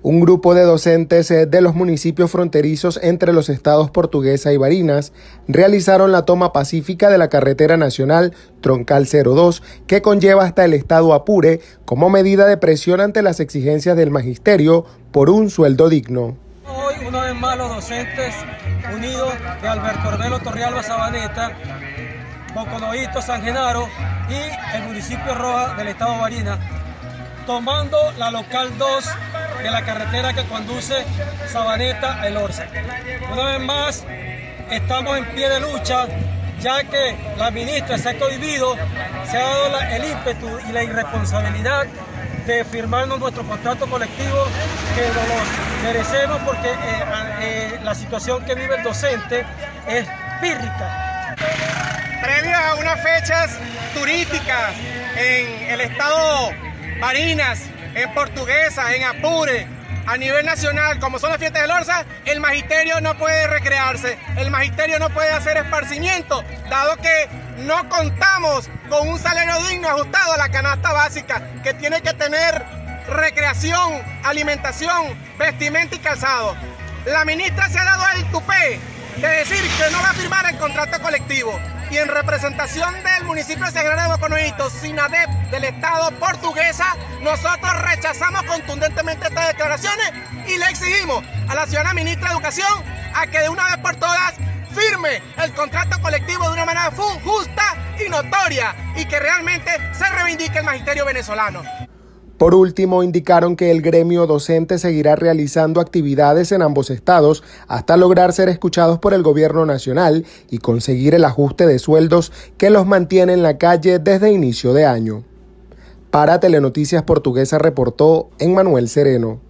Un grupo de docentes eh, de los municipios fronterizos entre los estados Portuguesa y Barinas realizaron la toma pacífica de la carretera nacional Troncal 02 que conlleva hasta el estado Apure como medida de presión ante las exigencias del magisterio por un sueldo digno. Hoy una vez más los docentes unidos de Alberto Arbelo Torrealba Sabaneta, Boconoito, San Genaro y el municipio Roja del estado Barinas tomando la local 2 de la carretera que conduce Sabaneta El Orza. Una vez más, estamos en pie de lucha, ya que la ministra se ha cohibido, se ha dado el ímpetu y la irresponsabilidad de firmarnos nuestro contrato colectivo que nos merecemos porque eh, eh, la situación que vive el docente es pírrica. Previo a unas fechas turísticas en el estado Marinas, en Portuguesa, en Apure, a nivel nacional, como son las fiestas del Orza, el magisterio no puede recrearse, el magisterio no puede hacer esparcimiento, dado que no contamos con un salario digno ajustado a la canasta básica, que tiene que tener recreación, alimentación, vestimenta y calzado. La ministra se ha dado el tupé de decir que no va a firmar el contrato colectivo y en representación del municipio de Sagrada de Boconoito, SINADEP del Estado portuguesa, nosotros rechazamos contundentemente estas declaraciones y le exigimos a la ciudadana ministra de Educación a que de una vez por todas firme el contrato colectivo de una manera justa y notoria y que realmente se reivindique el magisterio venezolano. Por último, indicaron que el gremio docente seguirá realizando actividades en ambos estados hasta lograr ser escuchados por el gobierno nacional y conseguir el ajuste de sueldos que los mantiene en la calle desde inicio de año. Para Telenoticias Portuguesa reportó Emmanuel Sereno.